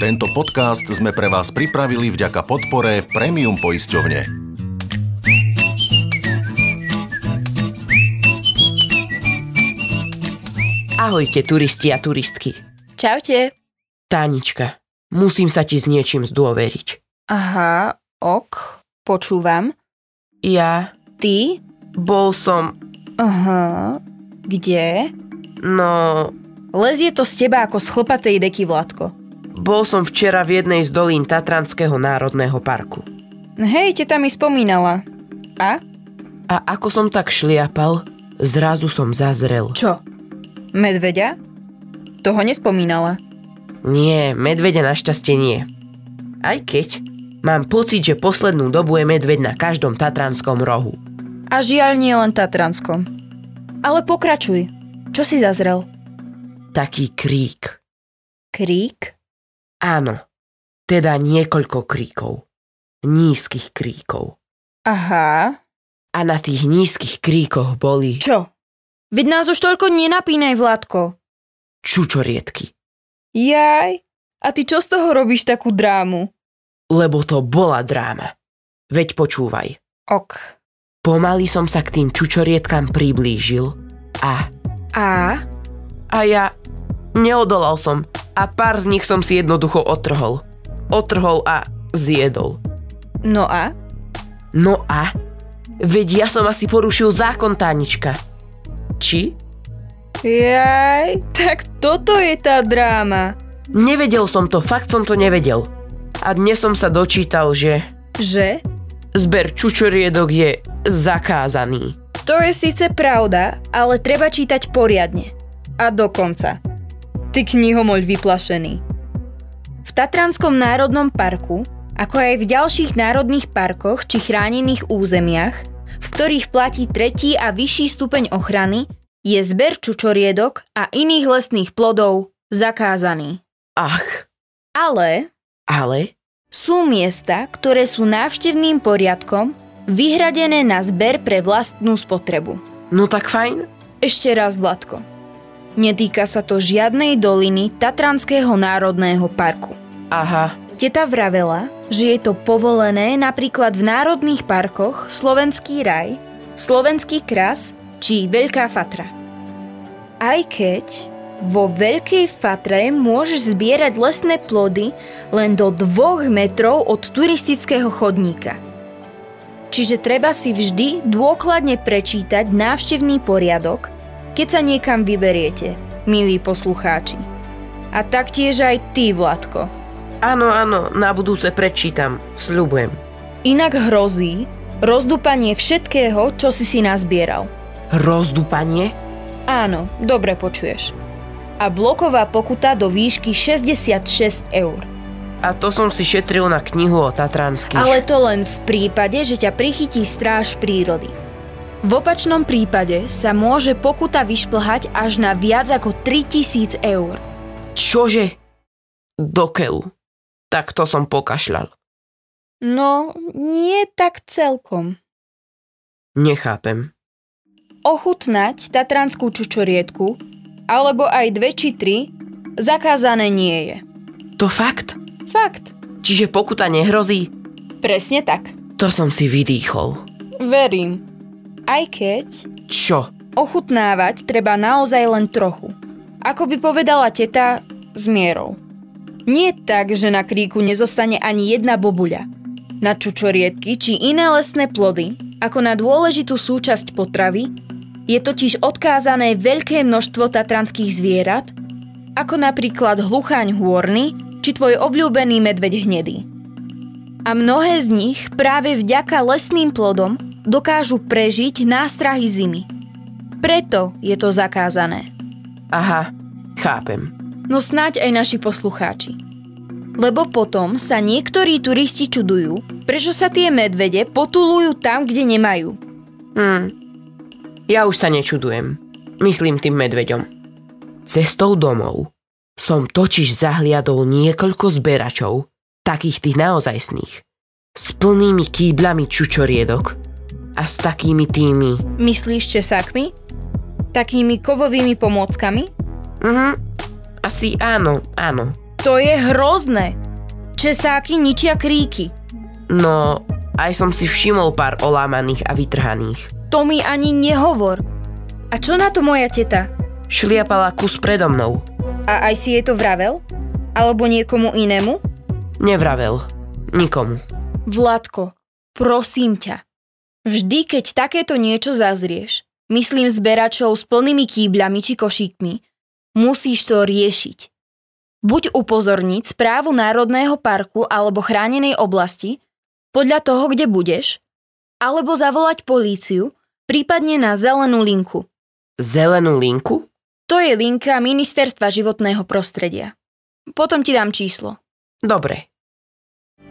Tento podcast sme pre vás pripravili vďaka podpore Premium poisťovne. Ahojte, turisti a turistky. Čaute. Tánička, musím sa ti s niečím zdôveriť. Aha, ok, počúvam. Ja Ty? bol som, Aha, kde? no, Lezie to z teba ako z chlpatej deky, Vladko. Bol som včera v jednej z dolín Tatranského národného parku. Hej, teta mi spomínala. A? A ako som tak šliapal, zrazu som zazrel. Čo? Medveďa? Toho nespomínala. Nie, medveďa našťastie nie. Aj keď mám pocit, že poslednú dobu je medveď na každom tatranskom rohu. A žiaľ nie len Tatranskom. Ale pokračuj. Čo si zazrel? Taký krík. Krík? Áno, teda niekoľko kríkov. Nízkych kríkov. Aha. A na tých nízkych kríkoch boli Čo? Veď nás už toľko nenapínaj, Vladko. čučoriedky. Jaj. A ty čo z toho robíš takú drámu? Lebo to bola dráma. Veď počúvaj. Ok. Pomaly som sa k tým čučorietkám priblížil a... A? A ja... Neodolal som a pár z nich som si jednoducho otrhol. Otrhol a zjedol. No a? No a? Veď ja som asi porušil zákon, Tánička. Či? Jaj, tak toto je tá dráma. Nevedel som to, fakt som to nevedel. A dnes som sa dočítal, že Že? zber čučoriedok je zakázaný. To je síce pravda, ale treba čítať poriadne. A dokonca. Ty knihomoľ vyplašený. V Tatranskom národnom parku, ako aj v ďalších národných parkoch či chránených územiach, v ktorých platí tretí a vyšší stupeň ochrany, je zber čučoriedok a iných lesných plodov zakázaný. Ach, Ale ale sú miesta, ktoré sú návštevným poriadkom vyhradené na zber pre vlastnú spotrebu. no tak fajn. Ešte raz, Vladko. Netýka sa to žiadnej doliny Tatranského národného parku. Aha, Teta vravela, že je to povolené napríklad v národných parkoch Slovenský raj, Slovenský kras či Veľká Fatra. Aj keď vo Veľkej Fatre môžeš zbierať lesné plody len do 2 metrov od turistického chodníka. Čiže treba si vždy dôkladne prečítať návštevný poriadok, keď sa niekam vyberiete, milí poslucháči. A taktiež aj ty, Vladko. áno, áno, na budúce prečítam, sľubujem. Inak hrozí rozdúpanie všetkého, čo si si nazbieral. Rozdúpanie? Áno, dobre počuješ. A bloková pokuta do výšky 66 eur. A to som si šetril na knihu o Tatranských. Ale to len v prípade, že ťa prichytí stráž prírody. V opačnom prípade sa môže pokuta vyšplhať až na viac ako 3000 eur. Čože? Do keľu. Tak to som pokašľal. No, nie tak celkom. Nechápem. Ochutnať tatranskú čučoriedku, alebo aj dve či tri, zakázané nie je. To fakt? Fakt. Čiže pokuta nehrozí? Presne tak. To som si vydýchol. Verím. Aj keď Čo? ochutnávať treba naozaj len trochu. Ako by povedala teta, s mierou. Nie tak, že na kríku nezostane ani jedna bobuľa. Na čučoriedky či iné lesné plody, ako na dôležitú súčasť potravy, je totiž odkázané veľké množstvo tatranských zvierat, ako napríklad hlucháň hôrny či tvoj obľúbený medveď hnedý. A mnohé z nich práve vďaka lesným plodom dokážu prežiť nástrahy zimy. Preto je to zakázané. Aha, chápem. No snáď aj naši poslucháči. Lebo potom sa niektorí turisti čudujú, prečo sa tie medvede potulujú tam, kde nemajú. Hm. Ja už sa nečudujem. Myslím tým medveďom. Cestou domov som totiž zahliadol niekoľko zberačov, takých tých naozajstných, s plnými kýblami čučoriedok a s takými tými... Myslíš česákmi? Takými kovovými pomôckami? Mhm, asi áno, áno. To je hrozné. Česáky ničia kríky. No, aj som si všimol pár olámaných a vytrhaných. To mi ani nehovor. A čo na to moja teta? Šliapala kus predo mnou. A aj si jej to vravel? Alebo niekomu inému? Nevravel. Nikomu. Vladko, prosím ťa. Vždy, keď takéto niečo zazrieš, myslím zberačov s plnými kýbľami či košíkmi, musíš to riešiť. Buď upozorniť správu Národného parku alebo chránenej oblasti, podľa toho, kde budeš, alebo zavolať políciu, prípadne na zelenú linku. Zelenú linku? To je linka Ministerstva životného prostredia. Potom ti dám číslo. Dobre.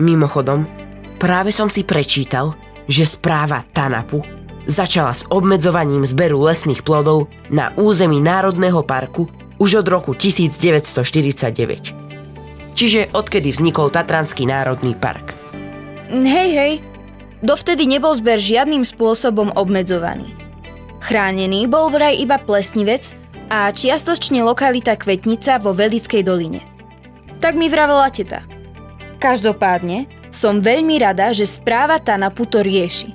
Mimochodom, práve som si prečítal, že správa TANAPu začala s obmedzovaním zberu lesných plodov na území Národného parku už od roku 1949. Čiže odkedy vznikol Tatranský národný park. Hej, hej, dovtedy nebol zber žiadnym spôsobom obmedzovaný. Chránený bol vraj iba plesnivec a čiastočne lokalita Kvetnica vo Velickej doline. Tak mi vravela teta. Každopádne, som veľmi rada, že správa Tanapu to rieši.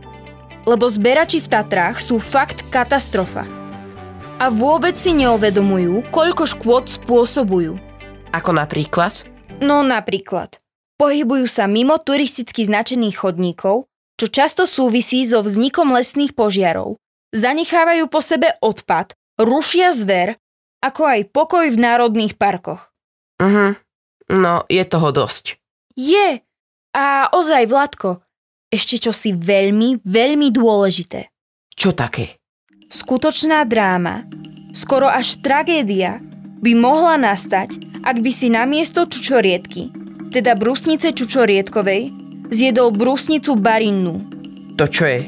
Lebo zberači v Tatrách sú fakt katastrofa. A vôbec si neuvedomujú, koľko škôd spôsobujú. Ako napríklad? No napríklad. Pohybujú sa mimo turisticky značených chodníkov, čo často súvisí so vznikom lesných požiarov. Zanechávajú po sebe odpad, rušia zver, ako aj pokoj v národných parkoch. Mhm, no je toho dosť. Je! A ozaj, Vladko, ešte čo si veľmi, veľmi dôležité. Čo také? Skutočná dráma, skoro až tragédia, by mohla nastať, ak by si namiesto čučoriedky, teda brusnice čučoriedkovej, zjedol brusnicu barinnú. To čo je?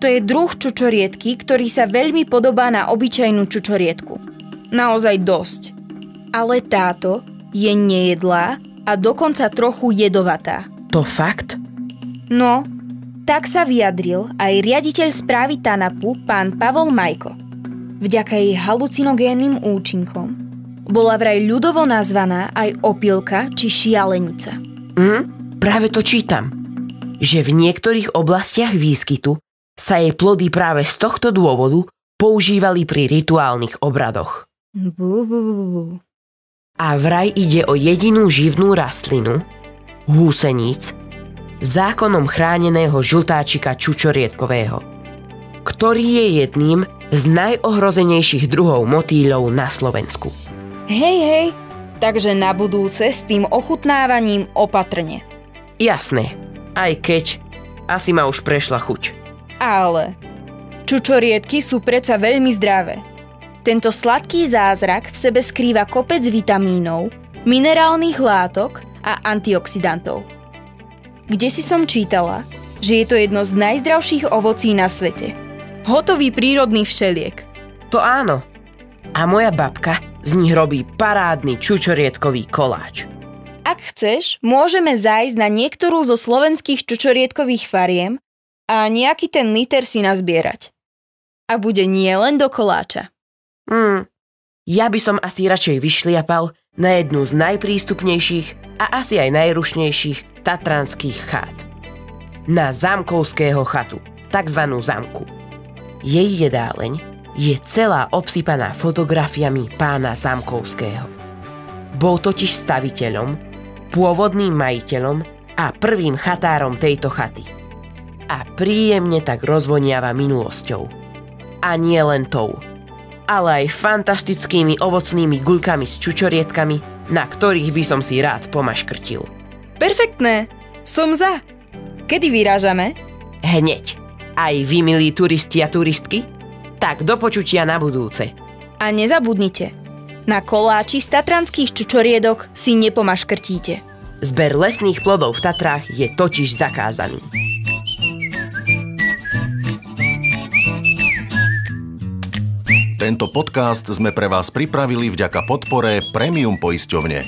To je druh čučoriedky, ktorý sa veľmi podobá na obyčajnú čučoriedku. Naozaj dosť. Ale táto je nejedlá a dokonca trochu jedovatá. To fakt? No, tak sa vyjadril aj riaditeľ správy TANAPu, pán Pavol Majko. Vďaka jej halucinogénnym účinkom bola vraj ľudovo nazvaná aj opilka či šialenica. Hm, práve to čítam. Že v niektorých oblastiach výskytu sa jej plody práve z tohto dôvodu používali pri rituálnych obradoch. Bú. A vraj ide o jedinú živnú rastlinu, húseníc, zákonom chráneného žltáčika čučoriedkového, ktorý je jedným z najohrozenejších druhov motýľov na Slovensku. Hej, hej, takže na budúce s tým ochutnávaním opatrne. Jasné, aj keď asi ma už prešla chuť. Ale čučoriedky sú predsa veľmi zdravé. Tento sladký zázrak v sebe skrýva kopec vitamínov, minerálnych látok a antioxidantov. Kde si som čítala, že je to jedno z najzdravších ovocí na svete. Hotový prírodný všeliek. To áno. A moja babka z nich robí parádny čučoriedkový koláč. Ak chceš, môžeme zájsť na niektorú zo slovenských čučoriedkových fariem a nejaký ten liter si nazbierať. A bude nie len do koláča. Hmm, ja by som asi radšej vyšliapal na jednu z najprístupnejších a asi aj najrušnejších tatranských chát. Na Zamkovského chatu, takzvanú zamku. Jej jedáleň je celá obsypaná fotografiami pána Zamkovského. Bol totiž staviteľom, pôvodným majiteľom a prvým chatárom tejto chaty. A príjemne tak rozvoniava minulosťou. A nie len tou, ale aj fantastickými ovocnými guľkami s čučorietkami, na ktorých by som si rád pomaškrtil. Perfektné, som za. Kedy vyrážame? Hneď. Aj vy, milí turisti a turistky? Tak do počutia na budúce. A nezabudnite, na koláči z tatranských čučoriedok si nepomaškrtíte. Zber lesných plodov v Tatrách je totiž zakázaný. Tento podcast sme pre vás pripravili vďaka podpore Premium poisťovne.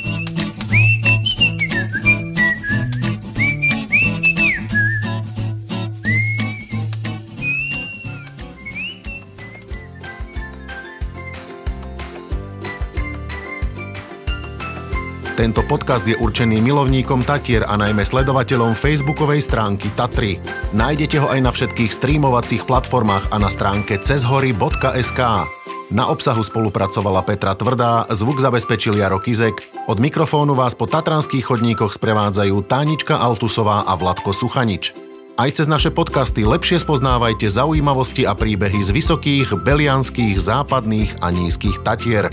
Tento podcast je určený milovníkom Tatier a najmä sledovateľom facebookovej stránky Tatry. Nájdete ho aj na všetkých streamovacích platformách a na stránke cezhory.sk. Na obsahu spolupracovala Petra Tvrdá, zvuk zabezpečil Jaro Kizek, od mikrofónu vás po tatranských chodníkoch sprevádzajú Tánička Altusová a Vladko Suchanič. Aj cez naše podcasty lepšie spoznávajte zaujímavosti a príbehy z vysokých, belianských, západných a nízkych Tatier.